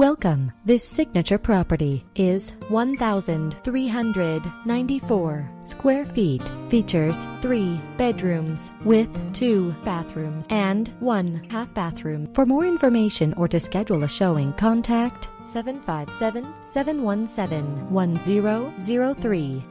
Welcome. This signature property is 1,394 square feet. Features three bedrooms with two bathrooms and one half bathroom. For more information or to schedule a showing, contact 757 717 1003.